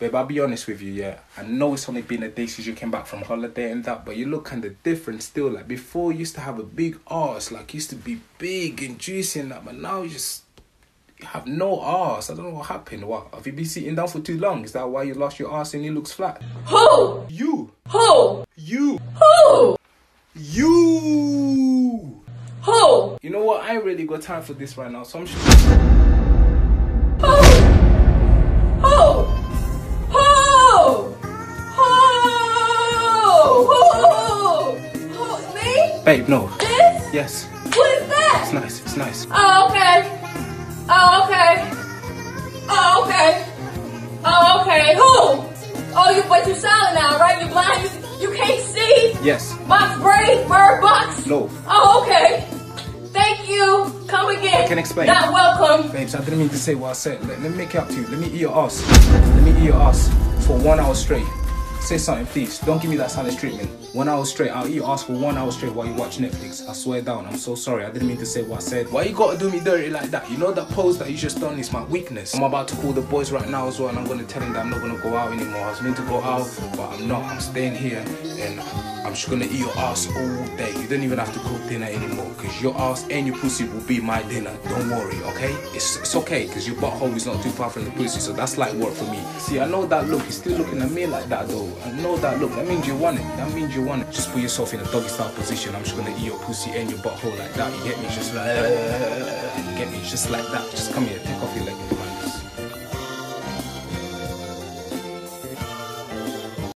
Babe, I'll be honest with you, yeah. I know it's only been a day since you came back from holiday and that, but you look kind of different still. Like before, you used to have a big ass, like used to be big and juicy and that, but now you just you have no ass. I don't know what happened. What have you been sitting down for too long? Is that why you lost your ass and it looks flat? Who? You, Who? you, Who? you. Who? You know what? I ain't really got time for this right now, so I'm Babe, no. This? Yes, What is that? it's nice. It's nice. Oh, okay. Oh, okay. Oh, okay. Oh, okay. Who? Oh, you, but you're silent now, right? You're blind? You, you can't see? Yes. Box braid? Bird box? No. Oh, okay. Thank you. Come again. I can explain. Not welcome. Babes, I didn't mean to say what I said. Let, let me make it up to you. Let me eat your ass. Let me eat your ass for one hour straight. Say something, please. Don't give me that silent treatment. One hour straight. I'll eat ass for one hour straight while you watch Netflix. I swear down. I'm so sorry. I didn't mean to say what I said. Why you gotta do me dirty like that? You know that pose that you just done is my weakness. I'm about to call the boys right now as well, and I'm gonna tell them that I'm not gonna go out anymore. I was meant to go out, but I'm not. I'm staying here, and I'm just gonna eat your ass all day. You don't even have to cook dinner anymore, cause your ass and your pussy will be my dinner. Don't worry, okay? It's it's okay, cause your butthole is not too far from the pussy, so that's like work for me. See, I know that look. You're still looking at me like that though. I know that look. That means you want it. That means you want it. Just put yourself in a doggy style position. I'm just gonna eat your pussy and your butthole like that. You get me? Just like you get me? Just like that. Just come here. Take off your leg.